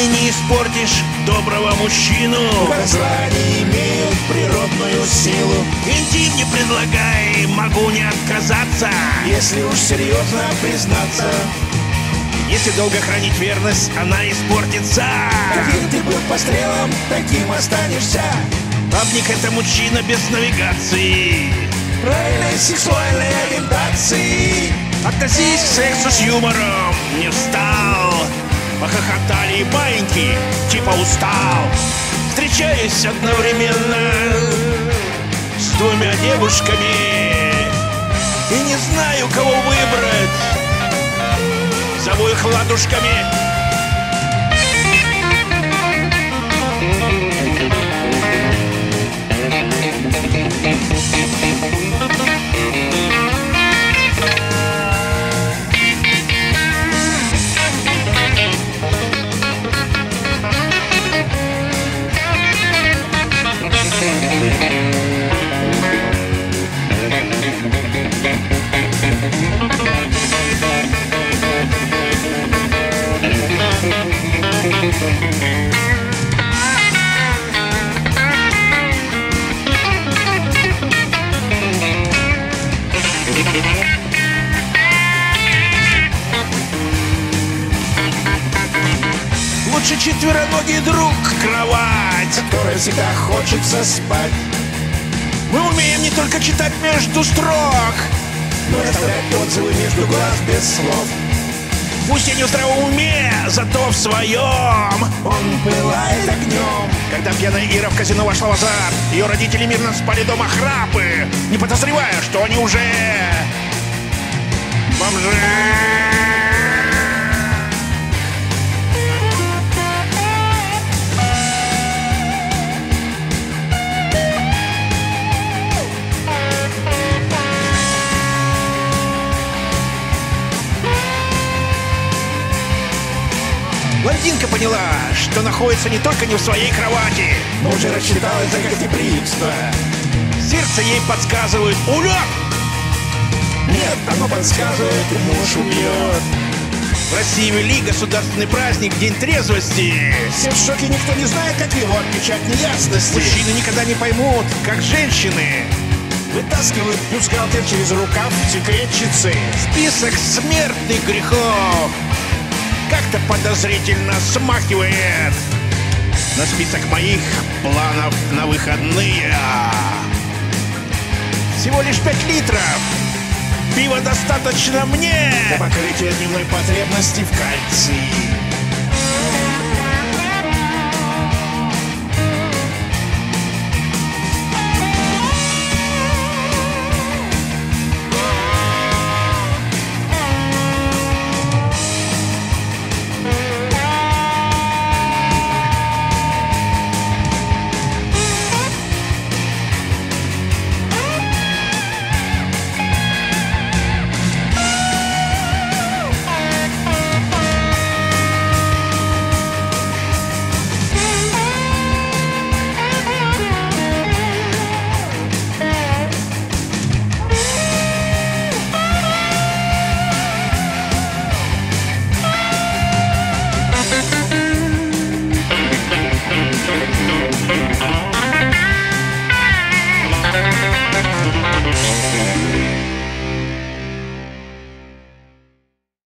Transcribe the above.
деньгами не испортишь доброго мужчину. Не имеют природную силу. Интим не предлагай, могу не отказаться. Если уж серьезно признаться. Если долго хранить верность, она испортится. Каким ты был по стрелам, таким останешься. Бабник это мужчина без навигации. Правильной сексуальной ориентации. Относись к сексу с юмором, не встал Похохотали баиньки, типа устал. Встречаюсь одновременно с двумя девушками. И не знаю, кого выбрать. Зову их ладушками Лучше четвероногий друг. Кровать Которой всегда хочется спать Мы умеем не только читать между строк Но и оставлять отзывы между глаз без слов. Пусть я не в здравом уме, зато в своем. Он пылает огнем. Когда пьяная Ира в казино вошла в азарт Ее родители мирно спали дома храпы Не подозревая, что они уже Бомжи Блондинка поняла, что находится не только не в своей кровати. Но уже рассчиталась за гостеприимство. Сердце ей подсказывает Улет! Нет, оно подсказывает, муж убьет В России вели государственный праздник День трезвости Все в шоке, никто не знает, как его отмечать неясности. Мужчины никогда не поймут, как женщины. Вытаскивают бюстгальтер через рукав секретчицы. Список смертных грехов Как-то подозрительно смахивает На список моих планов на выходные. Всего лишь пять литров. Пива достаточно мне. Для покрытия дневной потребности в кальции